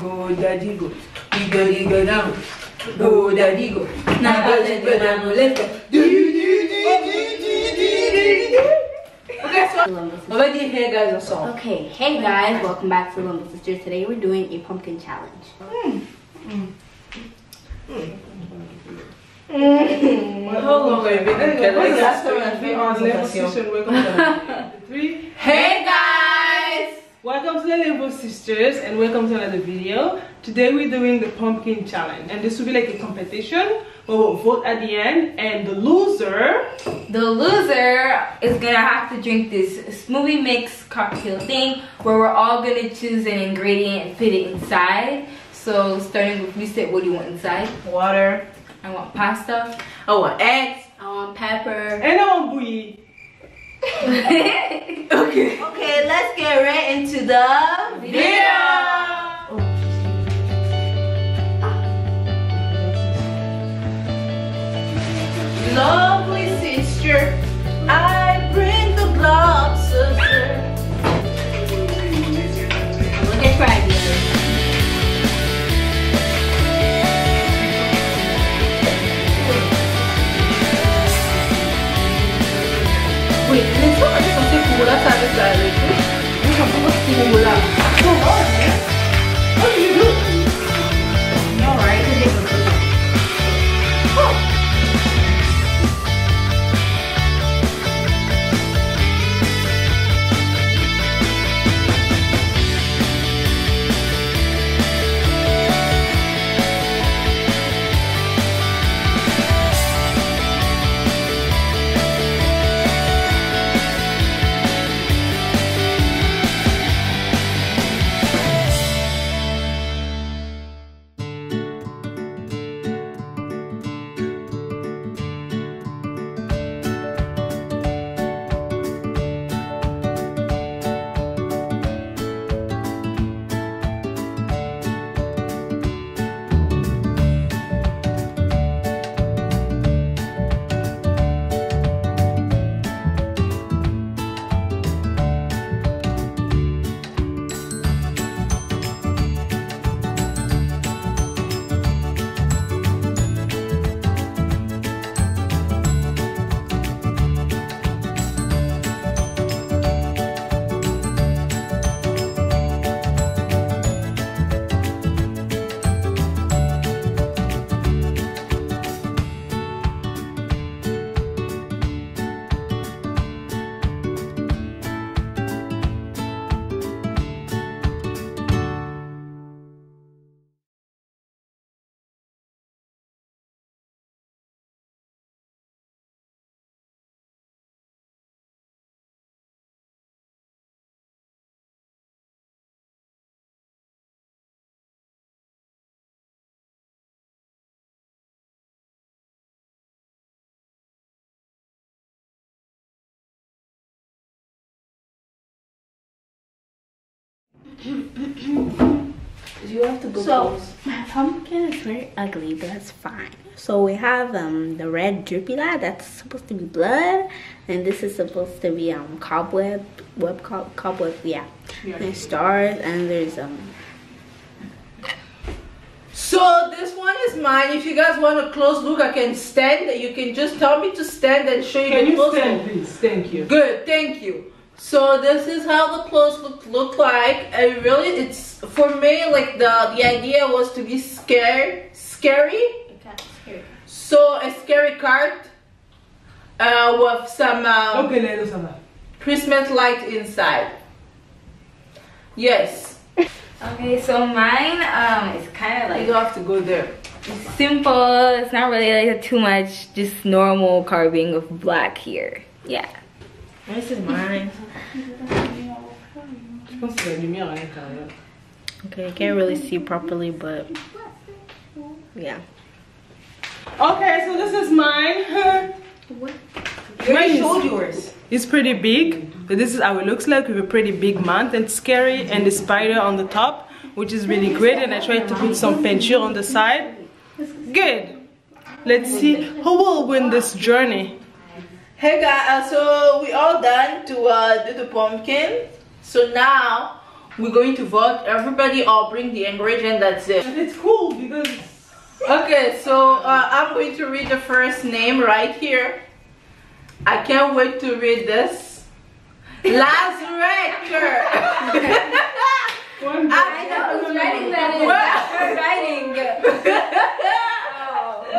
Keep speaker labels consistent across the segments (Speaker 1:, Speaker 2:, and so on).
Speaker 1: Go daddy go. We go we go down. Go daddy go. Now go let's go down. Let's go. Already here guys a song.
Speaker 2: Okay, hey guys, welcome back to Lemvo Sisters. Today we're doing a pumpkin challenge. Hmm.
Speaker 1: Hold on,
Speaker 3: on Sister? Three.
Speaker 1: Hey guys!
Speaker 3: Welcome to the Lemvo Sisters and welcome to another video. Today we're doing the pumpkin challenge and this will be like a competition where we'll vote at the end and the loser
Speaker 2: The loser is gonna have to drink this smoothie mix cocktail thing where we're all gonna choose an ingredient and fit it inside. So starting with you said what do you want inside?
Speaker 1: Water.
Speaker 2: I want pasta.
Speaker 1: I want eggs.
Speaker 2: I want pepper.
Speaker 3: and I want bouillie.
Speaker 2: okay.
Speaker 1: Okay, let's get right into the video. Pour là, ça avec la électrique. You have to go
Speaker 2: So
Speaker 1: close.
Speaker 2: my pumpkin is very ugly, but that's fine. So we have um the red drippy lad that's supposed to be blood, and this is supposed to be um cobweb, web co- cobweb, yeah. There's stars and there's um
Speaker 1: So this one is mine. If you guys want a close look, I can stand. You can just tell me to stand and show you
Speaker 3: Can
Speaker 1: the
Speaker 3: you
Speaker 1: close
Speaker 3: stand
Speaker 1: look.
Speaker 3: please? Thank you.
Speaker 1: Good, thank you. So this is how the clothes look look like. I really, it's for me like the the idea was to be scared, scary. So a scary card uh, with some um,
Speaker 3: Ok, Lélo, ça va.
Speaker 1: Christmas light inside. Yes,
Speaker 2: Okay, so mine um is kind of like...
Speaker 1: you
Speaker 2: like
Speaker 1: have to go there.
Speaker 2: It's simple. It's not really like too much, just normal carving of black here. Yeah.
Speaker 1: This is mine.
Speaker 3: Je pense que la lumière à l'intérieur.
Speaker 2: Okay, you can't really see properly, but yeah.
Speaker 3: Okay, so this is mine.
Speaker 1: You
Speaker 3: Mine
Speaker 1: showed yours.
Speaker 3: It's pretty big. So this is how it looks like with a pretty big mount and scary and the spider on the top, which is really great. And I tried to put some peinture on the side. Good. Let's see who will win this journey.
Speaker 1: Hey guys, uh, so we all done to uh, do the pumpkin. So now we're going to vote. Everybody all bring the ingredient, that's it.
Speaker 3: And it's cool because
Speaker 1: Okay, so uh, I'm going to read the first name right here. I can't wait to read this. Lazarector.
Speaker 3: one
Speaker 1: I
Speaker 2: know who's writing that is.
Speaker 1: What?
Speaker 2: Writing.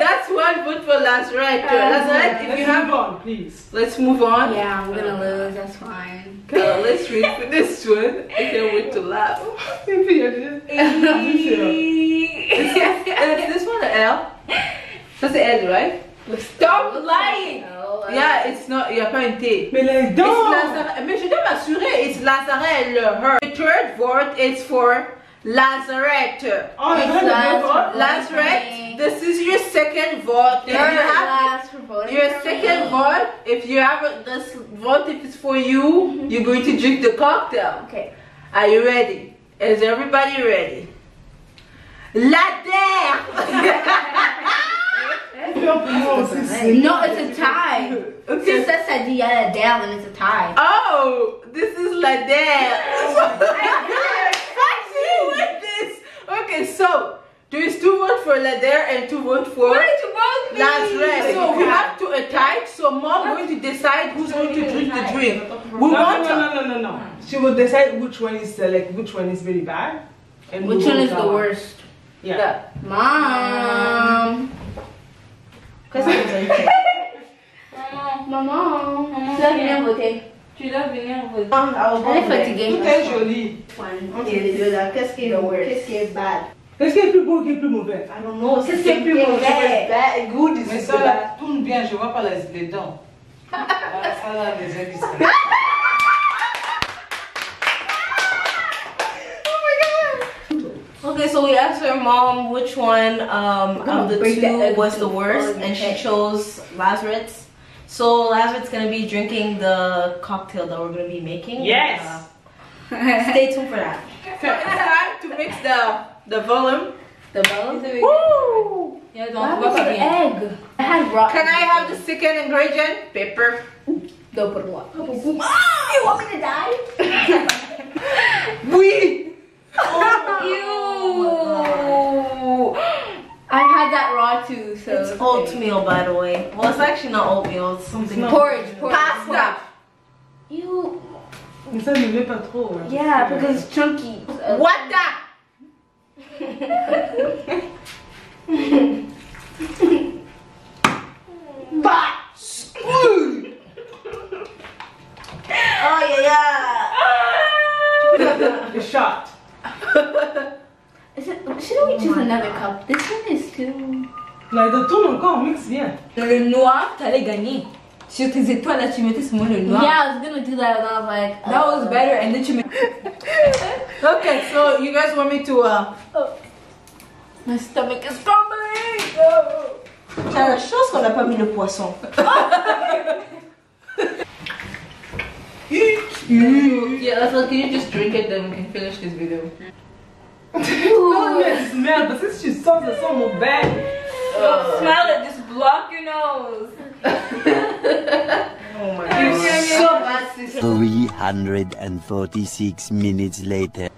Speaker 1: That's one vote for Lazarector. Lazaret, if
Speaker 3: Let's
Speaker 1: you have
Speaker 3: move on, please.
Speaker 1: Let's move on.
Speaker 2: Yeah, I'm gonna lose. That's fine.
Speaker 1: Uh, let's read for this one. I can't wait to laugh.
Speaker 3: Maybe
Speaker 1: Is this one an L? That's the L, right?
Speaker 2: Stop lying.
Speaker 1: Yeah, it's not. Il n'y a pas un T.
Speaker 3: Mais les
Speaker 1: It's
Speaker 3: dents.
Speaker 1: Lazare. Mais je dois m'assurer. It's Lazaret, le her. The third vote is for Lazaret.
Speaker 3: Oh,
Speaker 2: It's
Speaker 3: it's the
Speaker 2: Lazarus.
Speaker 1: this is your second vote. If you have
Speaker 2: last
Speaker 1: your second
Speaker 2: me.
Speaker 1: vote, if you have this vote, if it's for you, you're going to drink the cocktail.
Speaker 2: Okay.
Speaker 1: Are you ready? Is everybody ready? La
Speaker 2: No, it's a tie.
Speaker 1: Okay.
Speaker 2: Since that said you had a down, then it's a tie.
Speaker 1: Oh, this is La with this. Okay, so there's two votes for La and two votes for
Speaker 2: Why did you vote me?
Speaker 1: Last Red. So we have to a tie. So mom going to decide who's going to drink the drink. We
Speaker 3: No,
Speaker 1: want
Speaker 3: no, no, no, no, no. She will decide which one is uh, like which one is very bad. And
Speaker 2: Which one is the
Speaker 3: on.
Speaker 2: worst?
Speaker 3: Yeah.
Speaker 1: Yeah.
Speaker 2: Mom.
Speaker 1: Qu'est-ce que vous avez fait?
Speaker 2: Maman. Tu vas venir voter.
Speaker 1: Tu dois venir vous. Ah,
Speaker 2: Elle est fatiguée.
Speaker 3: Tout est joli.
Speaker 1: Entre les deux là, qu'est-ce qui est Qu'est-ce qui est bad?
Speaker 3: Qu'est-ce qui est plus beau, qui est plus mauvais
Speaker 1: I don't know.
Speaker 2: Qu'est-ce qui est plus mauvais?
Speaker 1: Bad, good is
Speaker 4: Mais
Speaker 1: is
Speaker 4: ça
Speaker 1: bad.
Speaker 4: là, tourne bien, je vois pas les, les dents. Ah, ça là, les épices.
Speaker 5: Okay, so we asked her mom which one um, of the
Speaker 2: break the
Speaker 5: two was the worst, and she chose Lazarus. So Lazarus gonna be drinking the cocktail that we're gonna be making.
Speaker 3: Yes.
Speaker 5: Uh, stay tuned for that.
Speaker 1: It's time to mix the the volume.
Speaker 5: The bell.
Speaker 1: Woo!
Speaker 5: Yeah,
Speaker 2: What
Speaker 5: don't
Speaker 2: was the egg? I had raw.
Speaker 1: Can I have the second ingredient? Pepper.
Speaker 2: Go put what? You want me to die?
Speaker 1: Oui.
Speaker 2: Ew. I had that raw too, so.
Speaker 5: It's oatmeal, by the way. Well, it's actually not oatmeal. It's something.
Speaker 3: not.
Speaker 2: Porridge, porridge.
Speaker 1: Pasta.
Speaker 2: You.
Speaker 3: Mais ça ne met pas trop.
Speaker 2: Yeah, because it's chunky.
Speaker 1: What the? But spoon.
Speaker 5: Oh yeah, yeah.
Speaker 3: A shot.
Speaker 2: Is it, should we choose oh another cup? This one is too.
Speaker 3: Là, de tourne encore, mixe bien.
Speaker 5: Dans le noir, t'allais gagner. Sur tes étoiles, là, tu mettais seulement le noir.
Speaker 2: Yeah, I was gonna do that, and I was like,
Speaker 5: That was
Speaker 2: uh,
Speaker 5: better, and then tu mets.
Speaker 1: Okay, so you guys want me to uh Oh.
Speaker 2: My stomach is crumbling.
Speaker 5: T'as la chance qu'on n'a pas mis le poisson.
Speaker 1: Yeah, that's what can you just drink it then we can finish this video.
Speaker 3: Non, mais elle smell, parce que si tu sens, ça sent mauvais.
Speaker 2: Smell it. Just block your nose.
Speaker 3: Oh my god.
Speaker 1: So bad sister.
Speaker 6: 346 minutes later.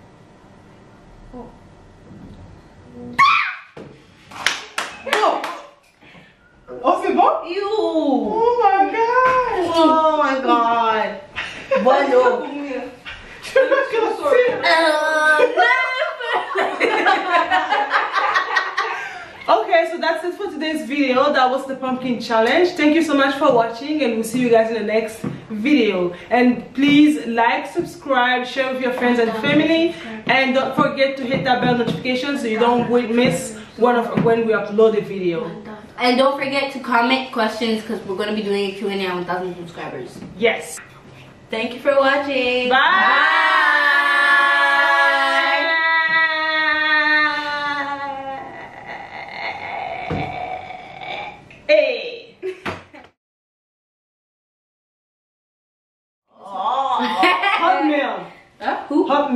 Speaker 1: No.
Speaker 3: Oh, c'est bon?
Speaker 1: Ew.
Speaker 3: Oh my god.
Speaker 1: Oh my god.
Speaker 5: Bueno.
Speaker 3: Je veux que Okay, so that's it for today's video. That was the pumpkin challenge. Thank you so much for watching and we'll see you guys in the next video. And please like, subscribe, share with your friends and family. And don't forget to hit that bell notification so you don't miss one of when we upload a video.
Speaker 2: And don't forget to comment questions because we're gonna be doing a Q&A on 1,000 subscribers.
Speaker 3: Yes.
Speaker 5: Thank you for watching.
Speaker 3: Bye.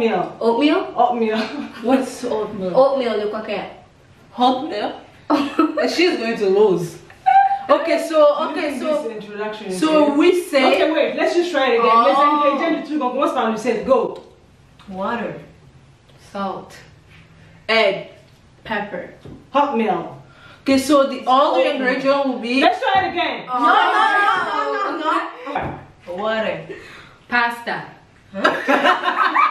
Speaker 1: Huh?
Speaker 2: Who?
Speaker 3: Hot meal.
Speaker 2: Oatmeal?
Speaker 1: What's oatmeal?
Speaker 2: Oatmeal, look like that.
Speaker 1: Hot milk? And she's going to lose. Okay, so okay, so
Speaker 3: This introduction.
Speaker 1: so we say Okay,
Speaker 3: wait. Let's just try it again.
Speaker 2: Oh.
Speaker 3: Les ingrédients du truc. On commence par le 7. Go.
Speaker 5: Water.
Speaker 1: Salt. Egg. Pepper.
Speaker 3: Hot milk.
Speaker 1: Okay, so the all the ingredients will be
Speaker 3: Let's try it again.
Speaker 1: no, no, no, no, no.
Speaker 5: Water.
Speaker 1: Pasta.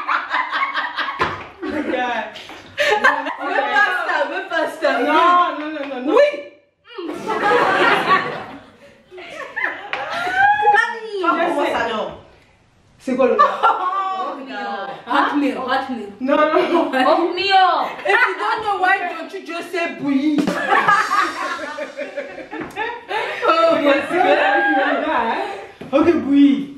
Speaker 1: le pas ça, ne
Speaker 3: pas ça. Non, non, non,
Speaker 1: non.
Speaker 3: non. Oui. C'est quoi le nom?
Speaker 1: Oh, Oatmeal. Oatmeal. Oh.
Speaker 3: Non, non, non.
Speaker 5: Oatmeal.
Speaker 1: If you don't know why don't you just say bouillie? Oh, oh my God. Eh? Ok, bouillie.